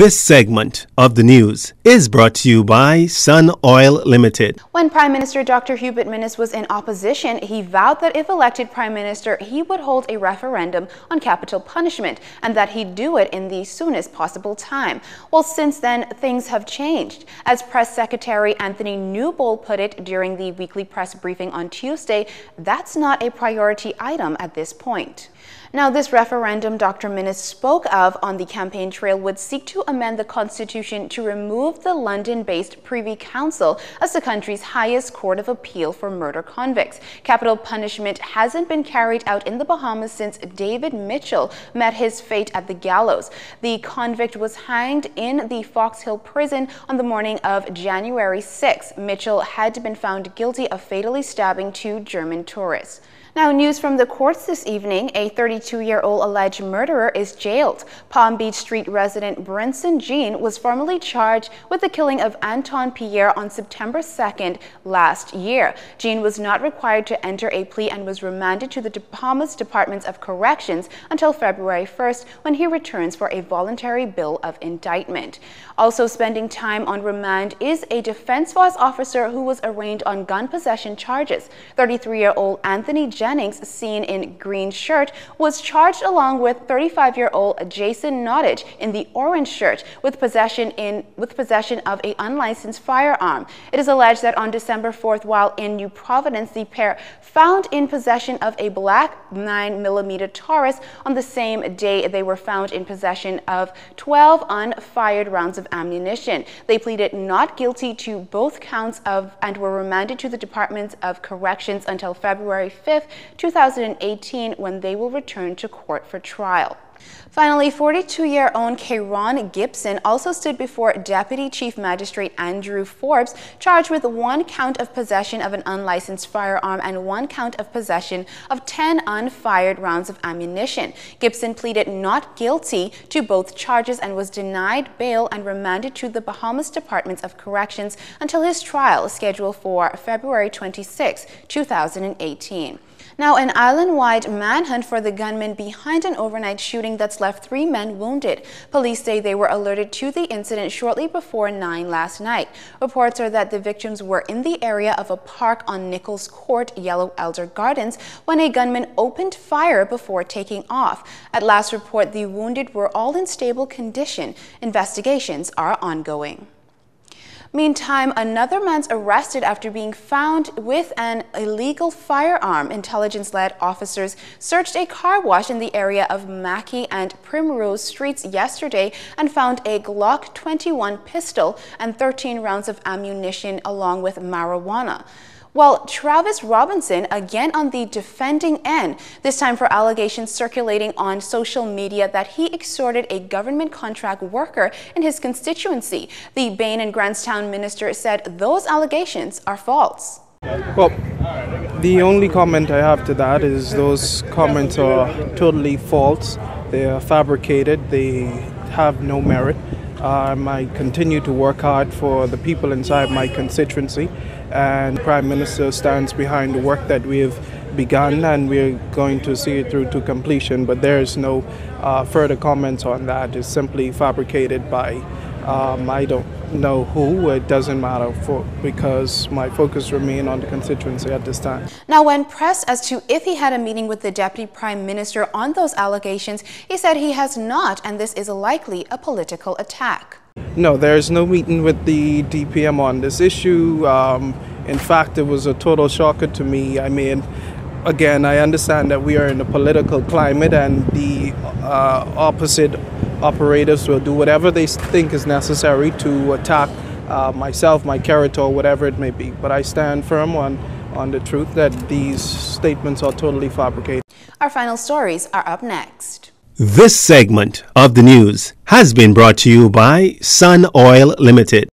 This segment of the news is brought to you by Sun Oil Limited. When Prime Minister Dr. Hubert Minnis was in opposition, he vowed that if elected Prime Minister, he would hold a referendum on capital punishment and that he'd do it in the soonest possible time. Well, since then, things have changed. As Press Secretary Anthony Newbold put it during the weekly press briefing on Tuesday, that's not a priority item at this point. Now, this referendum Dr. Minnis spoke of on the campaign trail would seek to amend the Constitution to remove the London-based Privy Council as the country's highest court of appeal for murder convicts. Capital punishment hasn't been carried out in the Bahamas since David Mitchell met his fate at the gallows. The convict was hanged in the Fox Hill prison on the morning of January 6. Mitchell had been found guilty of fatally stabbing two German tourists. Now, news from the courts this evening. A 32-year-old alleged murderer is jailed. Palm Beach Street resident Brinson Jean was formally charged with the killing of Anton Pierre on September 2nd last year. Jean was not required to enter a plea and was remanded to the Bahamas Departments of Corrections until February 1st when he returns for a voluntary bill of indictment. Also spending time on remand is a defense force officer who was arraigned on gun possession charges. 33-year-old Anthony Jennings, seen in green shirt, was charged along with 35-year-old Jason Nottage in the orange shirt with possession in with possession of a unlicensed firearm. It is alleged that on December 4th, while in New Providence, the pair found in possession of a black 9mm Taurus. On the same day, they were found in possession of 12 unfired rounds of ammunition. They pleaded not guilty to both counts of and were remanded to the Department of Corrections until February 5th 2018 when they will return to court for trial. Finally, 42-year-old Kayron Gibson also stood before Deputy Chief Magistrate Andrew Forbes, charged with one count of possession of an unlicensed firearm and one count of possession of 10 unfired rounds of ammunition. Gibson pleaded not guilty to both charges and was denied bail and remanded to the Bahamas Department of Corrections until his trial scheduled for February 26, 2018. Now, an island-wide manhunt for the gunman behind an overnight shooting that's left three men wounded. Police say they were alerted to the incident shortly before 9 last night. Reports are that the victims were in the area of a park on Nichols Court, Yellow Elder Gardens, when a gunman opened fire before taking off. At last report, the wounded were all in stable condition. Investigations are ongoing. Meantime, another man's arrested after being found with an illegal firearm. Intelligence-led officers searched a car wash in the area of Mackey and Primrose Streets yesterday and found a Glock 21 pistol and 13 rounds of ammunition along with marijuana while Travis Robinson again on the defending end, this time for allegations circulating on social media that he extorted a government contract worker in his constituency. The Bain and Grantstown minister said those allegations are false. Well, the only comment I have to that is those comments are totally false. They are fabricated. They have no merit. Um, I continue to work hard for the people inside my constituency. And Prime Minister stands behind the work that we have begun and we're going to see it through to completion. But there is no uh, further comments on that. It's simply fabricated by um, I don't know who it doesn't matter for because my focus remain on the constituency at this time. Now when pressed as to if he had a meeting with the deputy prime minister on those allegations he said he has not and this is likely a political attack. No, there's no meeting with the DPM on this issue. Um, in fact, it was a total shocker to me. I mean, again, I understand that we are in a political climate and the uh, opposite operators will do whatever they think is necessary to attack uh, myself, my character, or whatever it may be. But I stand firm on, on the truth that these statements are totally fabricated. Our final stories are up next. This segment of the news has been brought to you by Sun Oil Limited.